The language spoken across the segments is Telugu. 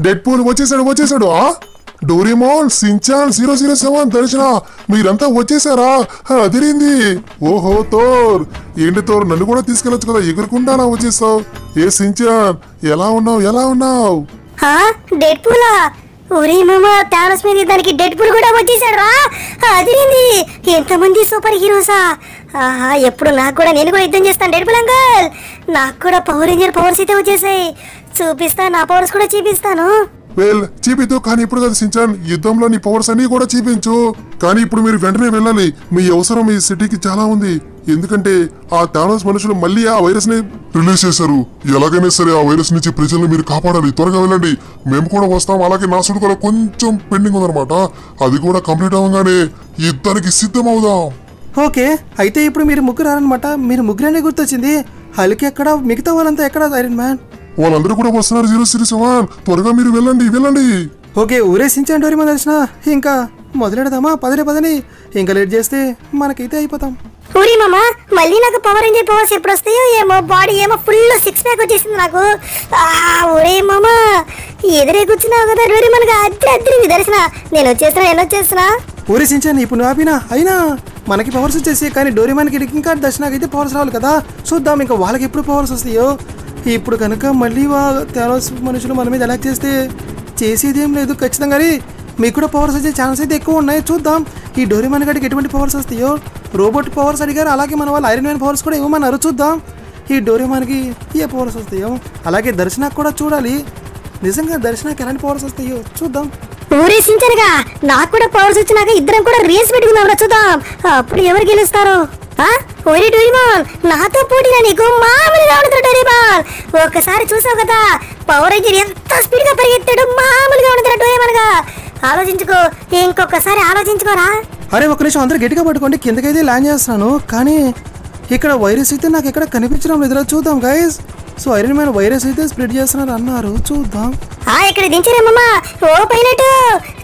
డెడ్ పూల్ వచ్చేసాడు వచ్చేసాడు. ఆ? Doraemon Shinchan zero zero seven Darshana మీరంతా వచ్చేసారా? అదిరింది. ఓహో తోర్. ఏంటి తోర్ నన్ను కూడా తీసుకెళ్ళొచ్చు కదా ఎగురుకుంటానా వచ్చేసావు? ఏ సించాన్ ఎలా ఉన్నావు ఎలా ఉన్నావు? డెడ్ పూలా ఒరే మామ థానోస్ మీద దానికి డెడ్ పూల్ కూడా వచ్చేసాడు రా అదిరింది. ఎంతమంది సూపర్ హీరోసా? ఆహా ఎప్పుడు నాకు కూడా నేను కూడా యుద్ధం చేస్తాను డెడ్ పూల్ అంకల్ నాకు కూడా పవర్ రేంజర్ పవర్స్ అయితే వచ్చేసాయి. చూపిస్తా నా పవర్స్ కూడా చూపిస్తాను. వెల్ చూపిద్దు కానీ ఇప్పుడు కదా సించాన్. యుద్ధంలో నీ పవర్స్ అన్ని కూడా చూపించు. కానీ ఇప్పుడు మీరు వెంటనే వెళ్ళాలి. మీ అవసరం ఈ సిటీకి చాలా ఉంది. ఎందుకంటే ఆ థానోస్ మనుషులు మళ్ళీ ఆ వైరస్ని రిలీజ్ చేశారు. ఎలాగైనా సరే ఆ వైరస్ నుంచి ప్రజల్ని మీరు కాపాడాలి. త్వరగా వెళ్ళండి. మేము కూడా వస్తాం. అలాగే నా సుడు కూడా కొంచెం పెండింగ్ ఉందన్నమాట. అది కూడా కంప్లీట్ అవ్వగానే యుద్ధానికి సిద్ధం అవుదాం ఓకే. అయితే ఇప్పుడు మీరు ముగ్గురు అనమాట మీరు ముగ్గురనే గుర్తొచ్చింది. హల్కి ఎక్కడ? మిగతా వాళ్ళంతా ఎక్కడ ఐరన్ మ్యాన్? వాళ్ళందరూ కూడా వస్తున్నారు జీరో సిరీస్ సెవెన్ త్వరగా మీరు వెళ్ళండి వెళ్ళండి. ఓకే ఊరేసించండి డోరేమో తెలిసిన ఇంకా మొదలెడదామా? పదని పదని ఇంకా లేట్ చేస్తే మనకైతే అయిపోతాం. ఊరి మామ మళ్ళీ నాకు పవర్ రేంజర్ పవర్స్ ఎప్పుడు వస్తాయో ఏమో బాడీ ఏమో ఫుల్ సిక్స్ ప్యాక్ వచ్చేసింది నాకు. ఆ, ఒరే మామ ఎదురే కూర్చున్నావు కదా డోరీ మనకు అద్దరి అద్దరి దర్శన. నేను వచ్చేస్తున్నా నేను వచ్చేస్తున్నా. ఊరేసించాను ఇప్పుడు నువ్వు ఆపినా? అయినా మనకి పవర్స్ వచ్చేసి కానీ డోరేమాన్కి ఇంకా దర్శనానికి అయితే పవర్స్ రావాలి కదా. చూద్దాం ఇంకా వాళ్ళకి ఎప్పుడు పవర్స్ వస్తాయో. ఇప్పుడు కనుక మళ్ళీ వా థానోస్ మనుషులు మన మీద అటాక్ చేస్తే చేసేది ఏం లేదు. ఖచ్చితంగా మీకు కూడా పవర్స్ వచ్చే ఛాన్స్ అయితే ఎక్కువ ఉన్నాయి. చూద్దాం. ఈ డోరేమాన్ గడికి ఎటువంటి పవర్స్ వస్తాయో రోబోట్ పవర్స్ అడిగారు. అలాగే మన వాళ్ళు ఐరన్ మ్యాన్ పవర్స్ కూడా ఇవ్వమన్నారు. చూద్దాం. ఈ డోరేమాన్కి ఏ పవర్స్ వస్తాయో అలాగే దర్శనానికి కూడా చూడాలి. నిజంగా దర్శనానికి ఎలాంటి పవర్స్ వస్తాయో చూద్దాం. ఊరేసించనుగా. నాకు కూడా పవర్స్ వచ్చినాక ఇద్దరం కూడా రేస్ పెట్టుకుందాం చూద్దాం. అప్పుడు ఎవరు గెలుస్తారో? ఆ? డోరిమాన్ నాతో పోటీగా నీకు మామూలుగా ఉండదు డోరీమాన్. ఒక్కసారి చూసావు కదా పవర్ రేంజర్ ఎంత స్పీడ్గా పరిగెత్తాడు మామూలుగా ఉండదు డోరీమాన్గా ఆలోచించుకో ఇంకొకసారి ఆలోచించుకోరా. అరే ఒక నిమిషం అందరూ గట్టిగా పట్టుకోండి కిందకైతే ల్యాండ్ చేస్తున్నాను కానీ ఇక్కడ వైరస్ అయితే నాకు ఇక్కడ కనిపించడం లేదురా చూద్దాం guys so iron man virus అయితే స్ప్రెడ్ చేస్తున్నారు అన్నారు. చూద్దాం. ఆ ఇక్కడ దించరేమమ్మా ఓ పైలట్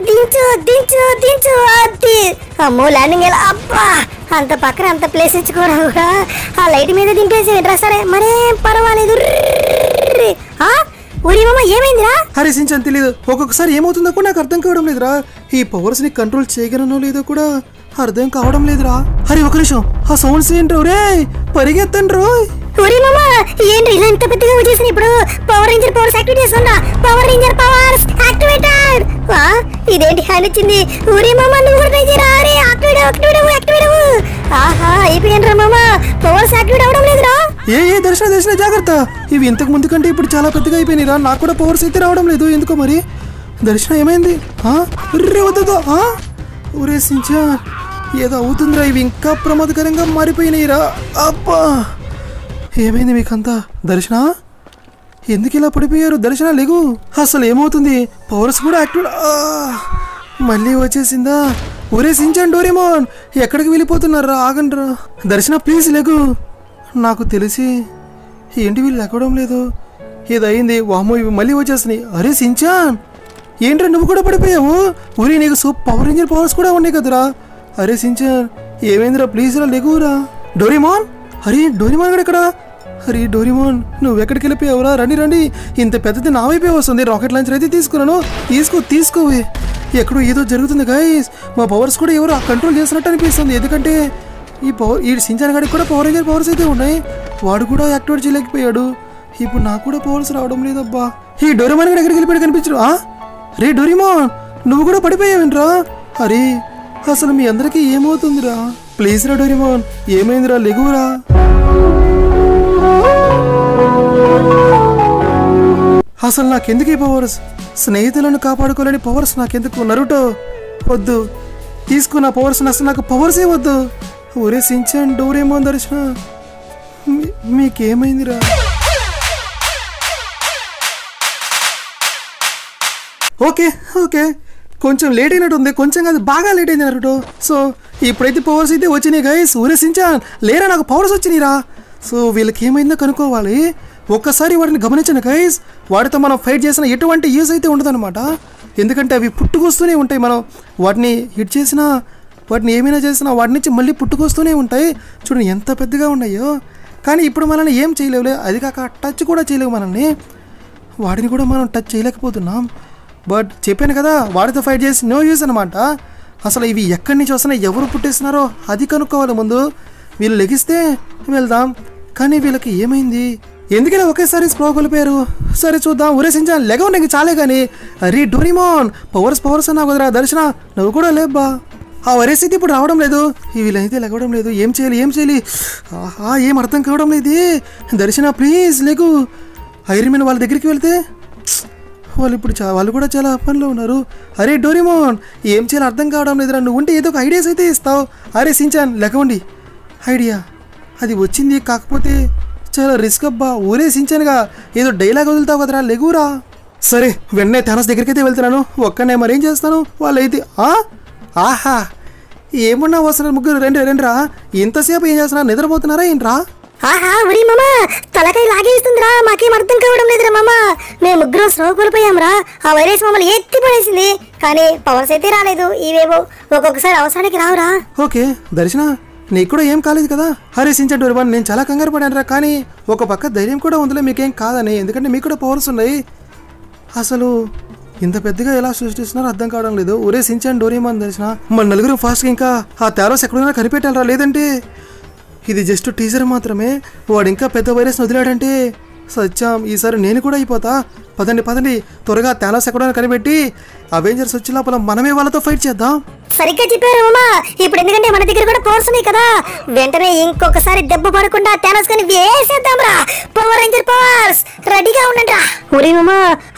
దించు దించు దించు అది. అమ్మో ల్యాండింగ్ ఎలా? అబ్బా! అంత పక్కన అంత ప్లేస్ ఇచ్చుకోరా ఆ లైట్ మీద దింపేసి రా సరే మరేం పర్వాలేదు. ర్రీ. ఆ ఏమైందిరా అరే సించని తెలియదు ఒక్కొక్కసారి ఏమవుతుందో కూడా నాకు అర్థం కావడం లేదురా ఈ పవర్స్ని కంట్రోల్ చేయగలనో లేదో కూడా అర్థం కావడం లేదురా అరే ఒక నిమిషం ఆ సౌండ్స్ ఏంట్రో రే పరిగెత్తండి రోయ్ ఒరే మామా ఏంటి ఇలా ఇంత పెద్దగా వచ్చేసిన ఇప్పుడు? పవర్ రేంజర్ పవర్స్ యాక్టివేట్ చేస్తున్నా. పవర్ రేంజర్ పవర్స్ యాక్టివేటర్ వా ఇదేంటి హ్యాండ్ వచ్చింది? ఒరే మామా నువ్వు కూడా ట్రై చేయరా? అరే యాక్టివేట్ యాక్టివేట్ యాక్టివేట్ ఆహా అయిపోయాను మామ. పవర్స్ యాక్టివేట్ అవడం లేదురా. ఏ ఏ దర్శన దర్శన జాగ్రత్త. ఇవి ఇంతకు ముందు కంటే ఇప్పుడు చాలా పెద్దగా అయిపోయినాయిరా. నాకు కూడా పవర్స్ అయితే రావడం లేదు. ఎందుకో మరి? దర్శనం ఏమైంది? ఆ? వద్దు. ఆ? ఒరే సించా ఏదో అవుతుందిరా. ఇవి ఇంకా ప్రమాదకరంగా మారిపోయినాయిరా. అబ్బా. ఏమైంది మీకంతా దర్శన? ఎందుకు ఇలా పడిపోయారు? దర్శన లేగు. అసలు ఏమవుతుంది? పవర్స్ కూడా యాక్టివ్ మళ్ళీ వచ్చేసిందా? ఒరే సించాన్ డోరేమోన్! ఎక్కడికి వెళ్ళిపోతున్నారా? ఆగండ్రా దర్శన ప్లీజ్ లేగు. నాకు తెలిసి ఏంటి వీళ్ళు ఎక్కడం లేదు. ఏదయింది? వామో ఇవి మళ్ళీ వచ్చేస్తున్నాయి. అరే సించాన్! ఏంట్రా నువ్వు కూడా పడిపోయావు? ఊరి నీకు సూప్ పవర్ రేంజర్ పవర్స్ కూడా ఉన్నాయి కదరా. అరే సించాన్ ఏమైందిరా? ప్లీజ్ రా లెగురా. డోరేమోన్! అరే డోరిమాన్ కూడా ఇక్కడ అరే డోరేమోన్ నువ్వు ఎక్కడికి వెళ్ళిపోయావురా రండి రండి. ఇంత పెద్దది నా వైపే వస్తుంది. రాకెట్ లాంచర్ అయితే తీసుకున్నాను. తీసుకో తీసుకోవే ఎక్కడో ఏదో జరుగుతుంది గాయస్ మా పవర్స్ కూడా ఎవరు కంట్రోల్ చేస్తున్నట్టు అనిపిస్తుంది. ఎందుకంటే ఈ పవర్ ఈ సించాన్ గడికి కూడా పవర్ రేంజర్ పవర్స్ అయితే ఉన్నాయి. వాడు కూడా యాక్టివేట్ చేయలేకపోయాడు. ఇప్పుడు నాకు కూడా పవర్స్ రావడం లేదబ్బా. ఈ డోరిమాన్ కూడా ఎక్కడికి వెళ్ళిపోయాడు కనిపించరు ఆ? రే డోరేమాన్ నువ్వు కూడా పడిపోయావేంట్రా? అరే అసలు మీ అందరికీ ఏమవుతుందిరా? ప్లీజ్ రా డోరిమాన్ ఏమైందిరా? లెగువరా. అసలు నాకెందుకు ఈ పవర్స్ స్నేహితులను కాపాడుకోలేని పవర్స్ నాకెందుకు? నరుటో వద్దు. తీసుకున్న పవర్స్ అసలు నాకు పవర్సే వద్దు. ఊరే Shinchan Doraemon Darshana. మీకేమైందిరా? Okay okay. కొంచెం లేట్ అయినట్టు ఉంది కొంచెం కాదు బాగా లేట్ అయింది నరుటో. సో ఇప్పుడైతే పవర్స్ అయితే వచ్చినాయి గైస్ ఊరేసించాన్ లేరా? నాకు పవర్స్ వచ్చినాయిరా. సో వీళ్ళకి ఏమైందో కనుక్కోవాలి. ఒక్కసారి వాటిని గమనించండి గైస్ వాటితో మనం ఫైట్ చేసిన ఎటువంటి యూస్ అయితే ఉండదన్నమాట. ఎందుకంటే అవి పుట్టుకొస్తూనే ఉంటాయి. మనం వాటిని హిట్ చేసినా వాటిని ఏమైనా చేసినా వాటి నుంచి మళ్ళీ పుట్టుకొస్తూనే ఉంటాయి. చూడండి ఎంత పెద్దగా ఉన్నాయో. కానీ ఇప్పుడు మనల్ని ఏం చేయలేవులే. అది కాక టచ్ కూడా చేయలేవు మనల్ని. వాటిని కూడా మనం టచ్ చేయలేకపోతున్నాం. బట్ చెప్పాను కదా వాటితో ఫైట్ చేసి నో యూస్ అనమాట అసలు ఇవి ఎక్కడి నుంచి వస్తున్నాయి ఎవరు పుట్టేస్తున్నారో అది కనుక్కోవాలి ముందు. వీళ్ళు లెగిస్తే వెళ్దాం. కానీ వీళ్ళకి ఏమైంది? ఎందుకలా ఒకేసారి స్ప్రో కోల్పోయారు? సరే చూద్దాం. ఉరేసించా లెగ నీకు చాలే కానీ అరే డోరిమోన్ పవర్స్ పవర్స్ అన్నా కుదరా దర్శన. నువ్వు కూడా లేబ్బా. ఆ వరేసితే ఇప్పుడు రావడం లేదు. వీళ్ళైతే లెగవడం లేదు. ఏం చేయాలి ఏం చేయాలి? ఆహా ఏం అర్థం కావడం లేదు. దర్శన ప్లీజ్ లేకు ఐరన్ వాళ్ళ దగ్గరికి వెళ్తే వాళ్ళు ఇప్పుడు వాళ్ళు కూడా చాలా పనిలో ఉన్నారు. అరే డోరిమోన్ ఏం చేయాలో అర్థం కావడం లేదురా నువ్వు ఉంటే ఏదో ఒక ఐడియాస్ అయితే ఇస్తావు. అరే సించాన్ లెక్కవండి ఐడియా? అది వచ్చింది కాకపోతే చాలా రిస్క్ అబ్బా. ఊరే సించానుగా ఏదో డైలాగ్ వదులుతావు కదరా లెగురా. సరే వెంటనే థానస్ దగ్గరికి అయితే వెళ్తున్నాను. ఒక్కనే మరేం చేస్తాను? వాళ్ళైతే ఆ? ఆహా. ఏమున్నా వస్తున్నారు ముగ్గురు రెండు రెండురా. ఇంతసేపు ఏం చేస్తున్నారు? నిద్రపోతున్నారా ఏంట్రా? ఆహా ఉరి మామ తలకాయ లాగేస్తుందిరా మాకేం అర్థం కావడం లేదురా మామ. మేము ముగ్గురం స్లో కోల్పోయాంరా ఆ వైరస్ మమ్మల్ని ఎత్తి పడేసింది కానీ పవర్స్ అయితే రాలేదు ఇవేవో ఒక్కొక్కసారి అవసరానికి రావురా. ఓకే దర్శన నీకు కూడా ఏం కాలేదు కదా? హరే సించండి నేను చాలా కంగారు పడానురా కానీ ఒక పక్క ధైర్యం కూడా ఉందిలే మీకేం కాదని ఎందుకంటే మీకు కూడా పవర్స్ ఉన్నాయి. అసలు ఇంత పెద్దగా ఎలా సృష్టిస్తున్నారో అర్థం కావడం లేదు. ఒరే సించాన్ డోరేమాన్ దర్శన మన నలుగురు ఫాస్ట్గా ఇంకా ఆ తేరోస్ ఎక్కడున్నా కనిపెట్టాలరా లేదంటే ఇది జస్ట్ టీజర్ మాత్రమే. వాడు ఇంకా పెద్ద వైరస్ వదిలాడంటే సత్యం ఈసారి నేను కూడా అయిపోతా. పదండి పదండి. త్వరగా తేలాస్ ఎక్కడైనా కనిపెట్టి అవెంజర్స్ వచ్చే లోపల మనమే వాళ్ళతో ఫైట్ చేద్దాం. సరిగ్గా చెప్పారు మామ ఇప్పుడు ఎందుకంటే మన దగ్గర కూడా పవర్స్ ఉన్నాయి కదా. వెంటనే ఇంకొకసారి దెబ్బ పడకుండా టానస్ కొని వేసేద్దాంరా. పవర్ రేంజర్ పవర్స్ రెడీగా ఉండండి రా. ఒరే మామ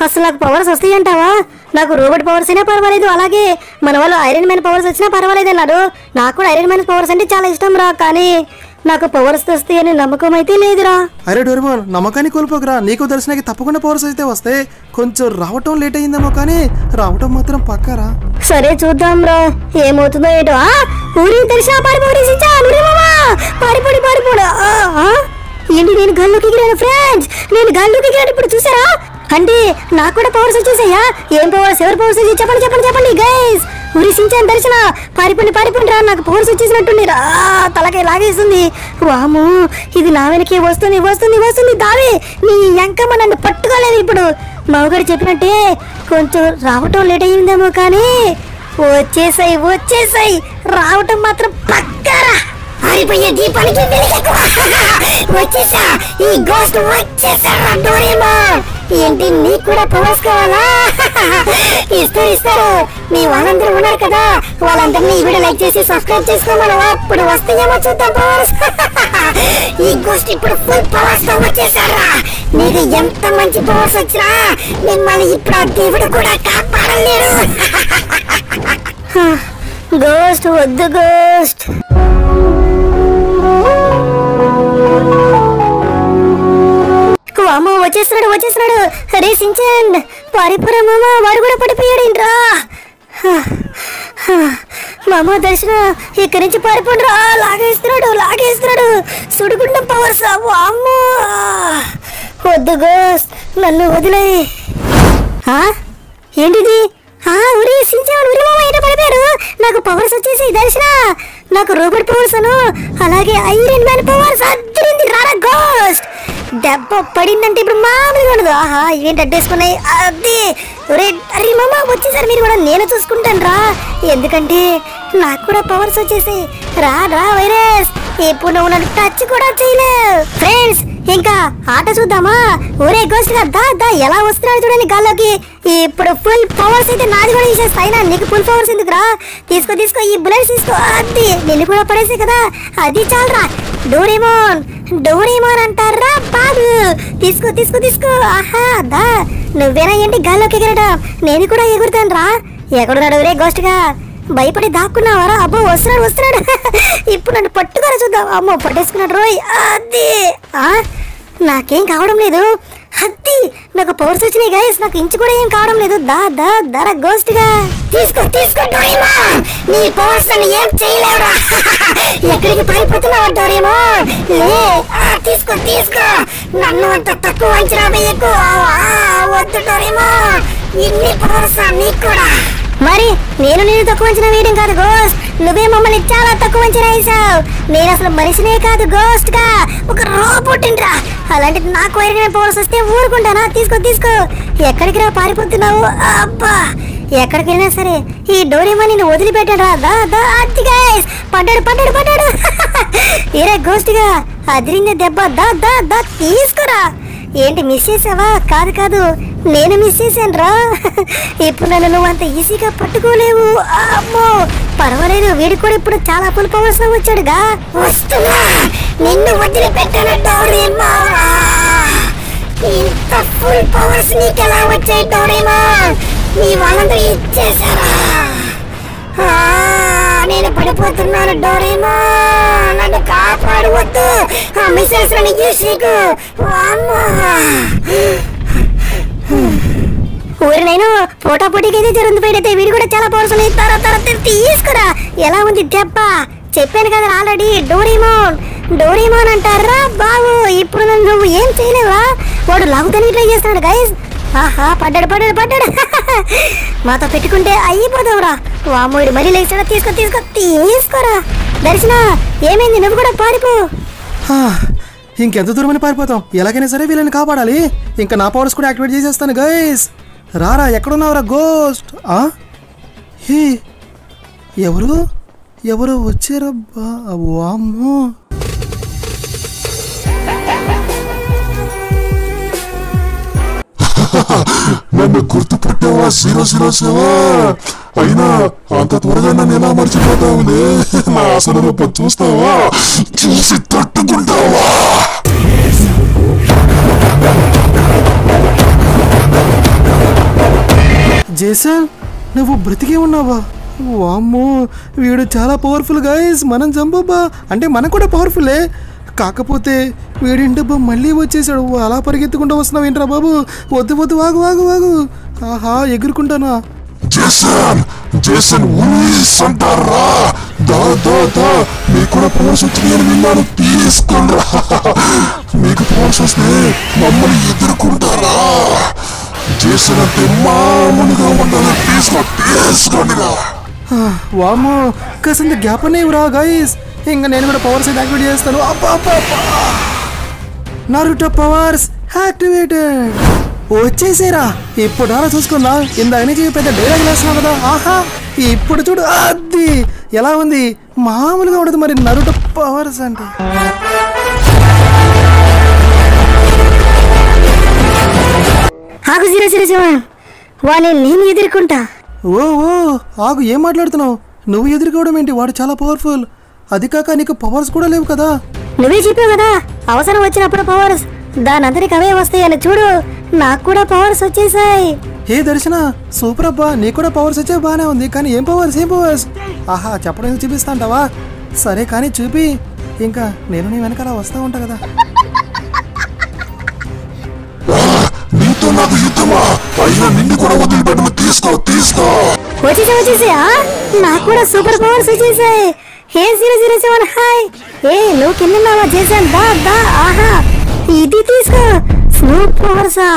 అసలు నాకు పవర్స్ వస్తాయి అంటావా? నాకు రోబోట్ పవర్స్ అయినా పర్వాలేదు. అలాగే మన వాళ్ళు ఐరన్ మ్యాన్ పవర్స్ వచ్చినా పర్వాలేదు అన్నాడు నాకు కూడా ఐరన్ మ్యాన్ పవర్స్ అంటే చాలా ఇష్టం రా కానీ నాకు పవర్స్ వస్తాయని నమ్మకం అయితే లేదురా. అరే డోరిమోన్ నమ్మకాన్ని కోల్పోకరా. నీకు దర్శనానికి తప్పకుండా పవర్స్ అయితే వస్తాయి కొంచెం రావటం లేట్ అయ్యిందేమో కానీ రావటం మాత్రం పక్కరా? సరే చూద్దాం రా. ఏమవుతుందో ఏంటో. ఊరి తెలిసా పారిపోడి పారిపోడి? ఏంటి నేను గల్లోకి ఎగిరాను ఫ్రెండ్స్ నేను గల్లోకి ఎగిరాను ఇప్పుడు చూసారా? అంటే నాకు కూడా పవర్స్ వచ్చేసాయా ఏం పవర్స్ ఎవరు పవర్స్ చెప్పండి చెప్పండి చెప్పండి గైస్ ఉరిసించాను దర్శన. పారిపోండి పారిపోండి రా నాకు ఫోర్స్ వచ్చేసినట్టుంది. రా తలకై లాగేస్తుంది. వాము ఇది నా వెనకే వస్తుంది వస్తుంది వస్తుంది దావి. నీ ఎంకమ్మ నన్ను పట్టుకోలేదు ఇప్పుడు. మామగారు చెప్పినట్టే కొంచెం రావటం లేట్ అయ్యిందేమో కానీ వచ్చేసాయి వచ్చేసాయి. రావటం మాత్రం పక్కరా. ఆరిపోయే దీపానికి వచ్చేసా. ఈ గోస్ట్ వచ్చేసా డోరేమోన్ ఏంటి నీకు కూడా పవర్స్ కావాలా? ఇస్తారు ఇస్తారు. మీ వాళ్ళందరూ ఉన్నారు కదా. వాళ్ళందరినీ ఈ వీడియో లైక్ చేసి సబ్స్క్రైబ్ చేసుకోమను అప్పుడు వస్తాయేమో చూద్దాం పవర్స్ ఈ గోస్ట్ ఇప్పుడు ఫుల్ పవర్స్తో వచ్చేసారా నీకు ఎంత మంచి పవర్స్ వచ్చినా మిమ్మల్ని ఇప్పుడు ఆ దేవుడు కూడా కాపాడలేరు గోస్ట్ వద్దు గోస్ట్ అమ్మ వచ్చేస్తున్నాడు వచ్చేస్తున్నాడు. అరే సించన్ పారిపోరా మామ వాడు కూడా పడిపోయాడు ఏంట్రా మామ దర్శన ఇక్కడి నుంచి పారిపోండి రా లాగేస్తున్నాడు. లాగేస్తున్నాడు పవర్ పవర్స్ అమ్మ వద్దు గోస్ నన్ను వదిలే ఏంటిది? ఆ, ఉరి సించాను ఉరి మామ ఏంటో పడిపోయాడు నాకు పవర్స్ వచ్చేసి దర్శన. నాకు రోబోట్ పవర్స్ అలాగే ఐరన్ మ్యాన్ పవర్స్ అద్దరింది రారా గోస్ట్. దెబ్బ పడిందంటే ఇప్పుడు మామూలుగా ఉండదు. ఆహా ఇవేంటి అడ్డేసుకున్నాయి అదే. ఒరే అరే మామ వచ్చేసారి మీరు కూడా. నేను చూసుకుంటాను రా. ఎందుకంటే నాకు కూడా పవర్స్ వచ్చేసి రా రా వైరస్. ఇప్పుడు నువ్వు నన్ను టచ్ కూడా చేయలేవు. ఫ్రెండ్స్ ఇంకా ఆట చూద్దామా? ఒరే గోస్ట్గా దా దా. ఎలా వస్తున్నాడు చూడండి గాల్లోకి. ఇప్పుడు ఫుల్ పవర్స్ అయితే నాది కూడా తీసేస్తాయి నా నీకు ఫుల్ పవర్స్ ఎందుకురా? తీసుకో తీసుకో ఈ బుల్లెట్స్ తీసుకో. అది. నిన్ను కూడా పడేసి కదా. అది చాలరా. డోరేమోన్ డోరేమోన్ అంటారా బాబు తీసుకో తీసుకో తీసుకో. ఆహా దా. నువ్వేనా ఏంటి గాల్లోకి ఎగరడం? నేను కూడా ఎగురుతాను రా ఎక్కడున్నాడు రే గోస్ట్ భయపడి దాక్కున్నావారా? అబ్బో వస్తున్నాడు వస్తున్నాడు. ఇప్పుడు నన్ను పట్టుకొని చూద్దాం. అమ్మో పట్టేసుకున్నాడు రోయ్. అది ఆ? నాకేం కావడం లేదు. అద్ది. నాకు పవర్స్ వచ్చినాయి గాయస్ నాకు ఇంచు కూడా ఏం కావడం లేదు. దా దా దర గోస్ట్గా తీసుకో తీసుకో డోరేమోన్ నీ పవర్స్ అని ఏం చేయలేవురా. ఎక్కడికి పారిపోతున్నావు డోరేమో? లే ఆ, తీసుకో తీసుకో. నన్ను అంత తక్కువ అంచనా వేయకు. వద్దు డోరేమో. ఇన్ని పవర్స్ నీకు కూడా మరి నేను నేను తక్కువ అంచనా వేయడం కాదు గోస్ట్ నువ్వే మమ్మల్ని చాలా తక్కువ అంచనా వేసావు నేను అసలు మనిషినే కాదు గోస్ట్గా. ఒక రోబోట్ రా. అలాంటిది నాకు వైరమైన పవర్స్ వస్తే ఊరుకుంటానా? తీసుకో తీసుకో. ఎక్కడికి రా పారిపోతున్నావు? అబ్బా! ఎక్కడికి వెళ్ళినా సరే ఈ డోరేమో నిన్ను వదిలిపెట్టాడు రా దా దా అది పడ్డాడు పడ్డాడు పడ్డాడు. ఇరే గోస్ట్గా అదిరిందే దెబ్బ. దా దా దా తీసుకురా. ఏంటి మిస్ చేసావా? కాదు కాదు. నేను మిస్ చేశాను రా ఇప్పుడు నన్ను నువ్వు అంత ఈజీగా పట్టుకోలేవు. అమ్మో! పర్వాలేదు వీడి కూడా ఇప్పుడు చాలా ఫుల్ పవర్స్ వచ్చాడుగా. వస్తున్నా. నిన్ను వదిలిపెట్టాను డోరేమా ఇంత ఫుల్ పవర్స్ నీకెలా వచ్చాయి డోరేమా నీ వాళ్ళందరూ ఇచ్చేసారా నేను పడిపోతున్నాను డోరేమో నన్ను కాపాడవద్దు. ఆ మిసైల్స్ నన్ను యూస్ చేయకు ఊరి నేను పోటా పోటీకి అయితే జరుగుతుంది బయట వీడు కూడా చాలా పోర్సులు ఇస్తారా తర్వాత తీసుకురా. ఎలా ఉంది దెబ్బ? చెప్పాను కదా ఆల్రెడీ డోరేమోన్. డోరేమోన్ అంటారా బాబు? ఇప్పుడు నన్ను నువ్వు ఏం చేయలేవా? వాడు లాగుతానికి ట్రై చేస్తున్నాడు గైస్ ఆహా పడ్డాడు పడ్డాడు పడ్డాడు. మాతో పెట్టుకుంటే అయిపోదాంరా వామోడు మరీ లేచాడా? తీసుకో తీసుకో తీసుకోరా. దర్శన ఏమైంది? నువ్వు కూడా పారిపో. హా, ఇంకెంత దూరమని పారిపోతాం? ఎలాగైనా సరే వీళ్ళని కాపాడాలి. ఇంకా నా పవర్స్ కూడా యాక్టివేట్ చేసేస్తాను గైస్ రారా ఎక్కడున్నావురా గోస్ట్ ఆ? హే ఎవరు? ఎవరు వచ్చారబ్బా? వామ్మో. నన్ను గుర్తుపట్టావా? జీరో జీరో సెవెన్ అయినా అంత త్వరగా నన్ను ఎలా మర్చిపోతావులే? నా అసలు రూపం చూస్తావా? చూసి తట్టుకుంటావా? జేసన్ నువ్వు బ్రతికే ఉన్నావా? వామ్మో వీడు చాలా పవర్ఫుల్ గాయస్ మనం చంపబ్బా అంటే మనం కూడా పవర్ఫులే కాకపోతే వీడింటబ్బా మళ్ళీ వచ్చేసాడు అలా పరిగెత్తుకుంటూ వస్తున్నావు ఏంట్రా బాబు? వద్దు వద్దు వాగు వాగు వాగు. ఆహా ఎగురుకుంటానా? జేసన్! జేసన్ ఉలీస్ అంటారా? దా దా దా. మీకు కూడా పవర్స్ వచ్చినాయని విన్నాను. తీసుకోండిరా మీకు పవర్స్ వస్తే మమ్మల్ని ఎదుర్కొంటారా? జేసన్ అంటే మామూలుగా ఉండాలి. తీసుకో తీసుకోండిరా. ఆ, వామ్మో కాసింత గ్యాప్ అనేవిరా గైస్ ఇంకా నేను కూడా పవర్స్ యాక్టివేట్ చేస్తాను. నరుటో పవర్స్ యాక్టివేటెడ్ వచ్చేసేరా! ఇప్పుడు రారా చూసుకుందా? ఇందాక నుంచి పెద్ద డైలాగ్ వేస్తున్నావు కదా? ఆహా! ఇప్పుడు చూడు అది! ఎలా ఉంది? మామూలుగా ఉండదు మరి నరుటో పవర్స్ అంటే. ఆకు జీరో జీరో సెవెన్ వాడిని నేను ఎదుర్కొంటా. ఓ ఓ! ఆగు ఏం మాట్లాడుతున్నావు? నువ్వు ఎదుర్కోవడం ఏంటి? వాడు చాలా పవర్ఫుల్ అది కాక నీకు పవర్స్ కూడా లేవు కదా. నువ్వే చెప్పావు కదా అవసరం వచ్చినప్పుడు పవర్స్ దాని అందరికి అవే వస్తాయని చూడు నాకు కూడా పవర్స్ వచ్చేసాయి. హే దర్శన సూపర్ అబ్బా నీకు కూడా పవర్స్ వచ్చే బాగానే ఉంది కానీ ఏం పవర్స్ ఏం పవర్స్ ఆహా చెప్పడం ఎందుకు చూపిస్తా అంటావా సరే కానీ చూపి. ఇంకా నేను నీ వెనకాల వస్తా ఉంటా కదా. నీతో నాకు యుద్ధమా? అయినా నిన్ను కూడా వదిలిపెట్టను. తీసుకో తీసుకో. వచ్చేసా వచ్చేసా నాకు కూడా సూపర్ పవర్స్ వచ్చేసాయి. ఏ జీరో జీరో సెవెన్ హాయ్. ఏ నువ్వు కిందన్నావా చేశాను దా దా ఆహా. ఇది తీసుకో. స్మూత్ పవర్సా.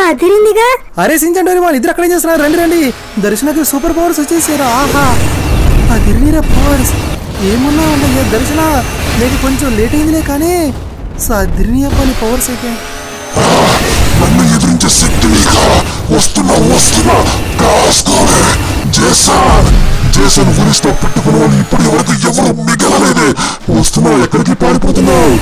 అదిరిందిగా అరే సించండి వాళ్ళు ఇద్దరు అక్కడే చేస్తున్నారు? రండి రండి. దర్శనకి సూపర్ పవర్స్ వచ్చేసారు. ఆహా. అది మీరా పవర్స్. ఏమున్నా అంటే దర్శన? నీకు కొంచెం లేట్ అయిందిలే కానీ సదిరిని అవ్వాలి పవర్స్ అయితే. నన్ను ఎదిరించే శక్తి నీకా? వస్తున్నా వస్తున్నా. కాసుకోలే జేసన్! జేసన్ ఉరిస్తో పెట్టుకున్న వాళ్ళు ఇప్పటి వరకు ఎవరు మిగలలేదే. వస్తున్నా ఎక్కడికి పారిపోతున్నావు?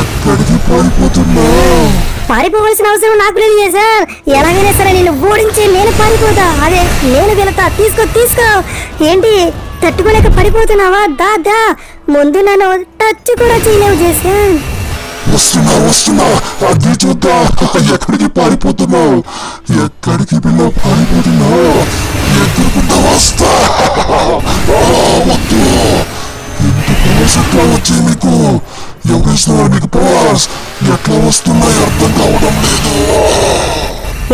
ఎక్కడికి పారిపోతున్నావు? పారిపోవలసిన అవసరం నాకు లేదు చేశారు ఎలాగైనా సరే నేను ఓడించి నేను పారిపోతా. అదే నేను వెళతా. తీసుకో తీసుకో. ఏంటి తట్టుకోలేక పడిపోతున్నావా? దా దా. ముందు నన్ను టచ్ కూడా చేయలేవు చేశాను వస్తున్నా వస్తున్నా. అది చూద్దా. ఎక్కడికి పారిపోతున్నావు? ఎక్కడికి పిల్ల పారిపోతున్నావు? ఎదురుకుంటా వస్తా వద్దు ఎట్లా వచ్చాయి మీకు ఎవరు మీకు పవర్స్ ఎట్లా వస్తున్నాయి అర్థం కావడం లేదు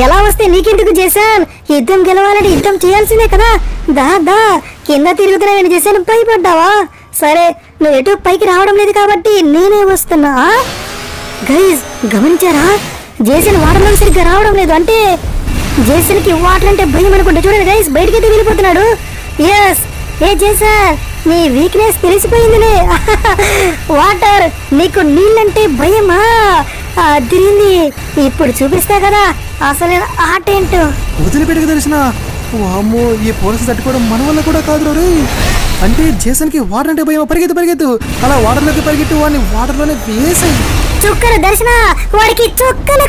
ఎలా వస్తే నీకెందుకు చేశాం యుద్ధం గెలవాలంటే యుద్ధం చేయాల్సిందే కదా. దా దా కింద తిరుగుతున్నా చేశాను భయపడ్డావా? సరే నువ్వు ఎటు పైకి రావడం లేదు కాబట్టి నేనే వస్తున్నా గైజ్ గమనించారా? జేసన్ వాడడం సరిగ్గా రావడం లేదు అంటే జేసన్కి వాటర్ అంటే భయం అనుకుంటే. చూడండి గైస్ బయటికి వెళ్ళిపోతున్నాడు. ఎస్ ఏ జేసన్ నీ వీక్నెస్ తెలిసిపోయిందిలే. వాటర్ నీకు నీళ్ళంటే భయమా? అదిరింది ఇప్పుడు చూపిస్తా కదా అసలు ఆటేంటో వదిలిపెట్టుకు తెలిసిన. అమ్మో ఈ పోలీసు తట్టుకోవడం మన వల్ల కూడా కాదు రే. అంటే జేసన్కి వాటర్ అంటే భయం పరిగెత్తు పరిగెత్తు. అలా వాటర్లోకి పరిగెట్టు వాడిని వాటర్లోనే వేసాయి. చుక్కలు దర్శన! వాడికి చుక్కలు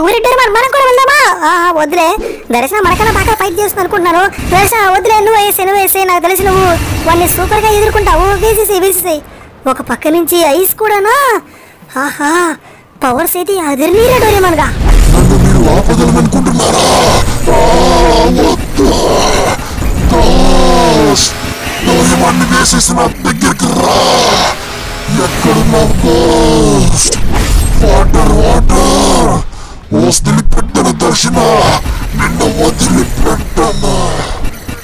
ఊరి డెర్మన్ మనం కూడా వెళ్దామా? ఆ, వద్దులే. దర్శన మనకన్నా బాగా ఫైట్ చేస్తుంది అనుకుంటున్నాను. దర్శన వద్దులే నువ్వు వేసే నువ్వు వేసే నాకు తెలిసి నువ్వు. వాడిని సూపర్గా ఎదుర్కొంటావు వేసేసి వేసేసి ఒక పక్క నుంచి ఐస్ కూడానా? ఆహా పవర్స్ అయితే అదిరినీరా డోరేమన్గా. నన్ను మీరు ఆపగలను డోరేమాన్ని వేసేసి నా దగ్గరికి రా. ఎక్కడున్నావు గోస్ట్ వాటర్ వాటర్ వదిలిపెట్టను దర్శన. నిన్ను వదిలిపెట్టను.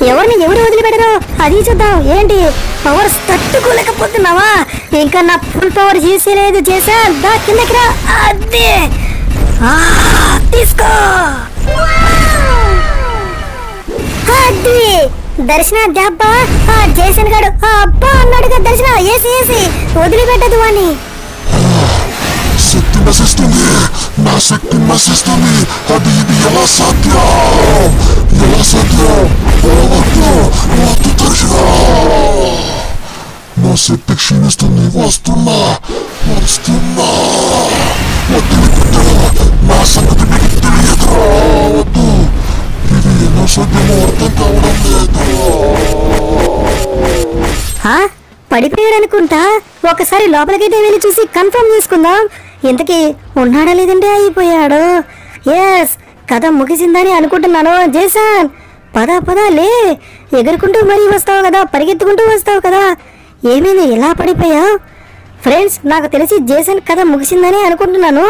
ఎవరిని ఎవరు వదిలిపెట్టరు? అది చూద్దాం. ఏంటి? పవర్స్ తట్టుకోలేకపోతున్నావా? ఇంకా నా ఫుల్ పవర్ చేసేలేదు చేసా. దా కిందకి రా. అదే. తీసుకో. దర్శన దెబ్బ ఆ జేసన్ గాడు. ఆ అబ్బా అన్నాడుగా దర్శన. ఏసి ఏసి. వదిలిపెట్టదు వాణ్ణి. శక్తి నశిస్తుంది నా శక్తి నశిస్తుంది అది ఇది ఎలా సాధ్యం? ఎలా సాధ్యం? వద్దు వద్దు దర్శన? నా శక్తి క్షీణిస్తుంది. వస్తున్నా. వస్తున్నా. వదిలిపెట్టను నా సంగతి మీకు తెలియదు. వద్దు అర్థం కావడం లేదు ఆ? పడిపోయాడు అనుకుంటా ఒకసారి లోపలికైతే వెళ్ళి చూసి కన్ఫర్మ్ చేసుకుందాం. ఇంతకీ ఉన్నాడా లేదంటే అయిపోయాడు ఎస్ కథ ముగిసిందని అనుకుంటున్నాను. జేసాన్ పద పద లే. ఎగురుకుంటూ మరీ వస్తావు కదా పరిగెత్తుకుంటూ వస్తావు కదా. ఏమైంది ఎలా పడిపోయా ఫ్రెండ్స్ నాకు తెలిసి జేసన్ కథ ముగిసిందని అనుకుంటున్నాను.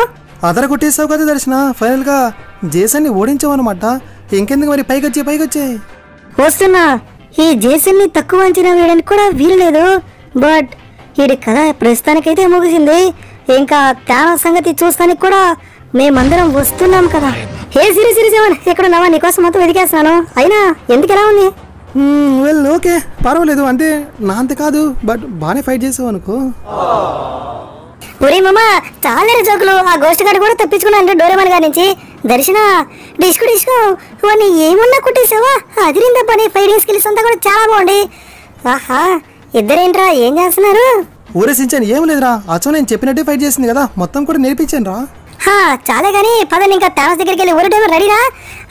అదర కొట్టేసావు కదా దర్శన. ఫైనల్గా జేసన్ని ఓడించావు అనమాట ఇంకెందుకు మరి? పైకి వచ్చే పైకి వచ్చే వస్తున్నా. ఈ జేసన్ని తక్కువ అంచనా వేయడానికి కూడా వీలు లేదు బట్ వీడి కథ ప్రస్తుతానికైతే ముగిసింది. ఇంకా తేనా సంగతి చూస్తానికి కూడా మేమందరం వస్తున్నాం కదా. హే సిరి సిరి సెవెన్ ఇక్కడ ఉన్నావా? నీకోసం మొత్తం వెతికేస్తున్నాను. అయినా ఎందుకు ఎలా ఉంది వెల్ ఓకే పర్వాలేదు. అంటే నా అంత కాదు. బట్ బాగానే ఫైట్ చేసావు అనుకో. ఒరే మామ చాలా జోకులు. ఆ గోస్ట్ గారు కూడా తప్పించుకున్నాను డోరేమన్ గారి నుంచి. దర్శన డిస్కు డిస్కు. వాడిని ఏమున్నా కుట్టేసావా? అదిరింద పని. ఫైటింగ్ స్కిల్స్ అంతా కూడా చాలా బాగుంది. ఆహా ఇద్దరేంట్రా? ఏం చేస్తున్నారు? ఊరేసించాను ఏం లేదురా. అచ్చం నేను చెప్పినట్టే ఫైట్ చేసింది కదా. మొత్తం కూడా నేర్పించాను రా హా చాలా గానీ. పదండి ఇంకా తారస్ దగ్గరికి వెళ్ళి ఊరటం రెడీనా?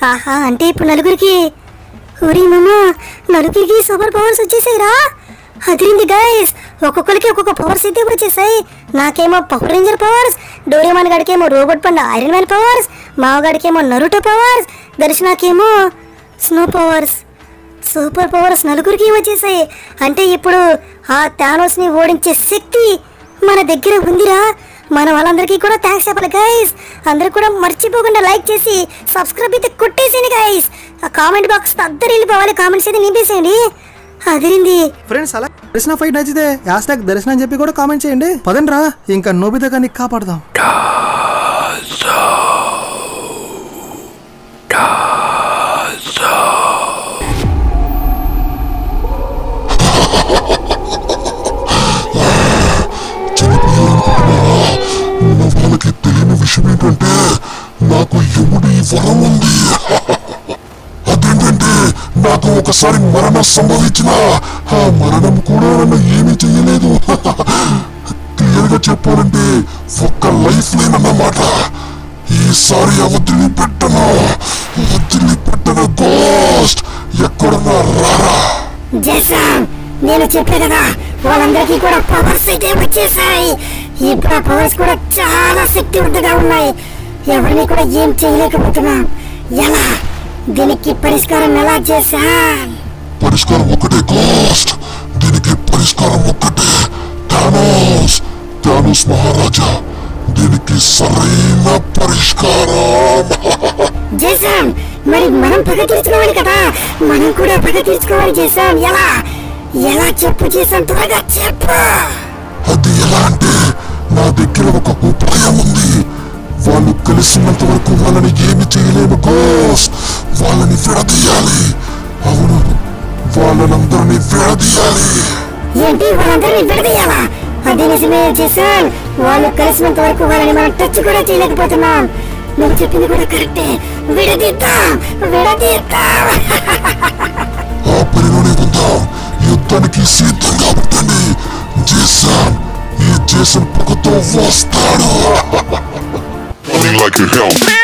ఆహా అంటే ఇప్పుడు నలుగురికి. ఊరి మామ నలుగురికి సూపర్ పవర్స్ వచ్చేసాయిరా. అదిరింది గైస్ ఒక్కొక్కరికి ఒక్కొక్క పవర్స్ అయితే వచ్చేసాయి నాకేమో పవర్ రేంజర్ పవర్స్ డోరేమాన్ గడికేమో రోబోట్ పండు ఐరన్ మ్యాన్ పవర్స్ మావగాడికేమో నరుటో పవర్స్ దర్శనాకేమో స్నో పవర్స్ సూపర్ పవర్స్ నలుగురికి వచ్చేసాయి అంటే ఇప్పుడు ఆ థానోస్ని ఓడించే శక్తి మన దగ్గర ఉందిరా. మన వాళ్ళందరికీ కూడా థ్యాంక్స్ చెప్పాలి గైస్ అందరూ కూడా మర్చిపోకుండా లైక్ చేసి సబ్స్క్రైబ్ అయితే కొట్టేసేయండి గైస్ ఆ కామెంట్ బాక్స్ అందరు వెళ్ళిపోవాలి. కామెంట్స్ అయితే నింపేసేయండి. అదిరింది ఫ్రెండ్స్ అలా దర్శన ఫైట్ నచ్చితే హ్యాష్ ట్యాగ్ దర్శనం అని చెప్పి కూడా కామెంట్ చేయండి. పదండి రా ఇంకా నోబితా గారిని కాపాడదాం నాకు ఒకసారి మరణం సంభవించిన ఆ మరణం కూడా నన్ను ఏమీ చెయ్యలేదు. క్లియర్గా చెప్పాలంటే ఒక్క లైఫ్ లేనన్నమాట ఈసారి ఆ వదిలిపెట్టను వదిలిపెట్టను గోస్ట్ ఎక్కడున్నా రారా? జేసాం నేను చెప్పే కదా వాళ్ళందరికీ కూడా పవర్స్ అయితే వచ్చేసాయి. ఇప్పుడు ఆ పవర్స్ కూడా చాలా శక్తివంతంగా ఉన్నాయి. ఎవరిని కూడా ఏం చేయలేకపోతున్నాం. ఎలా? దీనికి పరిష్కారం ఎలా చేశాం? పరిష్కారం ఒకటే గోస్ట్ దీనికి పరిష్కారం ఒక్కటే థానోస్. థానోస్ మహారాజా దీనికి సరైన పరిష్కారం. చేశాం మరి మనం పగ తీర్చుకోవాలి కదా. మనం కూడా పగ తీర్చుకోవాలి చేశాం ఎలా? ఎలా చెప్పు చేశాం త్వరగా చెప్పు. అది ఎలా అంటే నా దగ్గర ఒక ఉపాయం ఉంది. వాళ్ళు కలిసినంత వరకు వాళ్ళని ఏమి చేయలేము గోస్ట్ ఏంటి వాళ్ళందరినీ విడదీయాలా? అది నిజమే చేశాం వాళ్ళు కలిసినంత వరకు వాళ్ళని మనం టచ్ కూడా చేయలేకపోతున్నాం. నువ్వు చెప్పింది కూడా కరెక్టే. విడదీద్దాం విడదీద్దాం. ఆ పనిలోనే ఉందాం? యుద్ధానికి సిద్ధంగా ఉండండి. జేసన్ ఈ జేసన్ పొగతో వస్తాడు. Running like a hell.